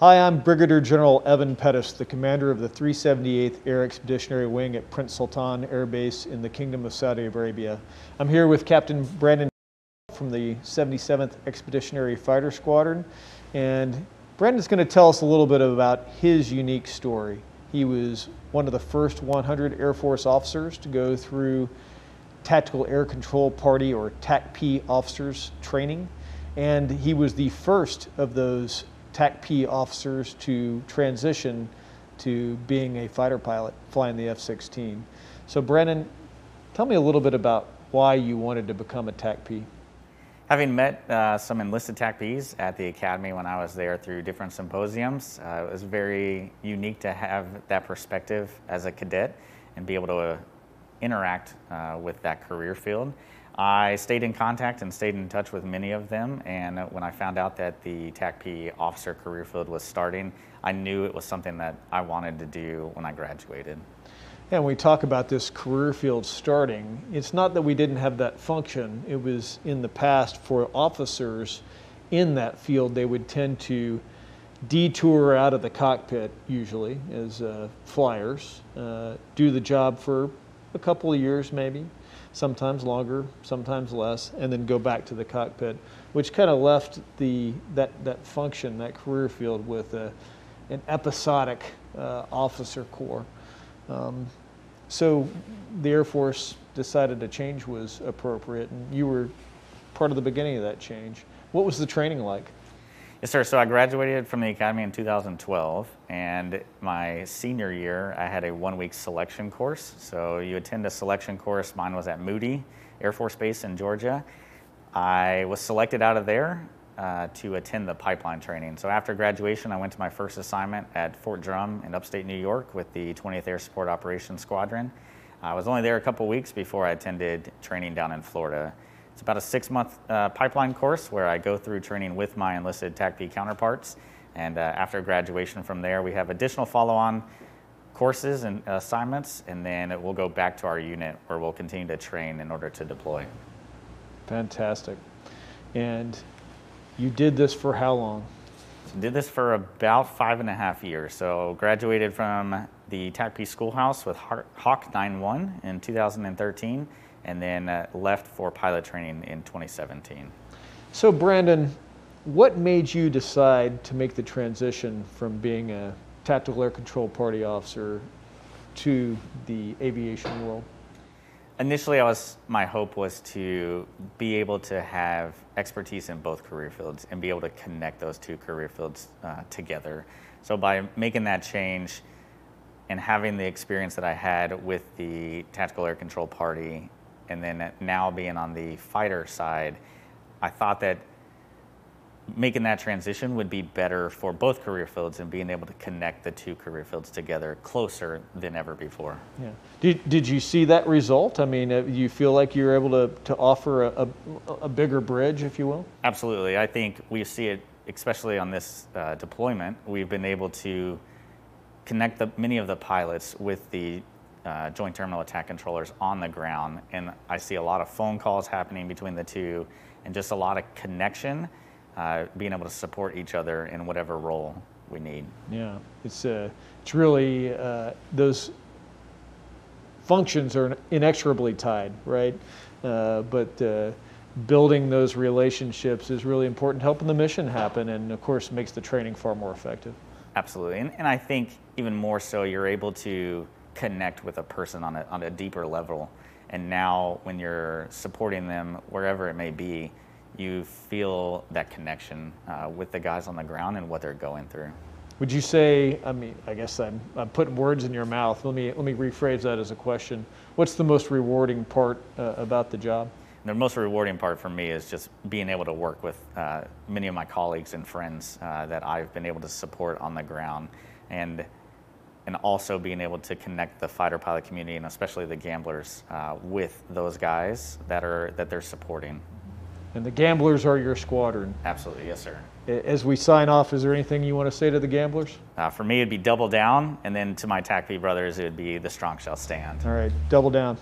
Hi, I'm Brigadier General Evan Pettus, the commander of the 378th Air Expeditionary Wing at Prince Sultan Air Base in the Kingdom of Saudi Arabia. I'm here with Captain Brandon from the 77th Expeditionary Fighter Squadron, and Brandon's going to tell us a little bit about his unique story. He was one of the first 100 Air Force officers to go through Tactical Air Control Party or TACP officers training, and he was the first of those TACP officers to transition to being a fighter pilot flying the F-16. So Brennan, tell me a little bit about why you wanted to become a TACP. Having met uh, some enlisted TACPs at the academy when I was there through different symposiums, uh, it was very unique to have that perspective as a cadet and be able to uh, interact uh, with that career field. I stayed in contact and stayed in touch with many of them. And when I found out that the TACP officer career field was starting, I knew it was something that I wanted to do when I graduated. And we talk about this career field starting. It's not that we didn't have that function. It was in the past for officers in that field, they would tend to detour out of the cockpit usually as uh, flyers, uh, do the job for a couple of years maybe, sometimes longer, sometimes less, and then go back to the cockpit, which kind of left the that that function, that career field, with a, an episodic uh, officer corps. Um, so the Air Force decided a change was appropriate, and you were part of the beginning of that change. What was the training like? Yes, sir. So I graduated from the academy in 2012, and my senior year, I had a one-week selection course. So you attend a selection course. Mine was at Moody Air Force Base in Georgia. I was selected out of there uh, to attend the pipeline training. So after graduation, I went to my first assignment at Fort Drum in upstate New York with the 20th Air Support Operations Squadron. I was only there a couple weeks before I attended training down in Florida. It's about a six month uh, pipeline course where I go through training with my enlisted TACP counterparts. And uh, after graduation from there, we have additional follow on courses and assignments, and then we'll go back to our unit where we'll continue to train in order to deploy. Fantastic. And you did this for how long? So did this for about five and a half years. So graduated from the TACP schoolhouse with Hawk 9-1 in 2013 and then uh, left for pilot training in 2017. So, Brandon, what made you decide to make the transition from being a tactical air control party officer to the aviation world? Initially, I was my hope was to be able to have expertise in both career fields and be able to connect those two career fields uh, together. So by making that change and having the experience that I had with the tactical air control party and then now being on the fighter side, I thought that making that transition would be better for both career fields and being able to connect the two career fields together closer than ever before. Yeah. Did, did you see that result? I mean, uh, you feel like you're able to, to offer a, a, a, bigger bridge, if you will? Absolutely. I think we see it, especially on this uh, deployment. We've been able to connect the, many of the pilots with the uh, joint terminal attack controllers on the ground. And I see a lot of phone calls happening between the two and just a lot of connection, uh, being able to support each other in whatever role we need. Yeah, it's, uh, it's really uh, those functions are inexorably tied, right? Uh, but uh, building those relationships is really important, helping the mission happen, and of course makes the training far more effective. Absolutely, and, and I think even more so, you're able to connect with a person on a, on a deeper level. And now, when you're supporting them wherever it may be, you feel that connection uh, with the guys on the ground and what they're going through. Would you say? I mean, I guess I'm, I'm putting words in your mouth. Let me let me rephrase that as a question. What's the most rewarding part uh, about the job? The most rewarding part for me is just being able to work with uh, many of my colleagues and friends uh, that I've been able to support on the ground, and and also being able to connect the fighter pilot community and especially the gamblers uh, with those guys that are that they're supporting. And the gamblers are your squadron. Absolutely, yes, sir. As we sign off, is there anything you want to say to the gamblers? Uh, for me, it'd be double down, and then to my TACP brothers, it would be the strong shall stand. All right, double down.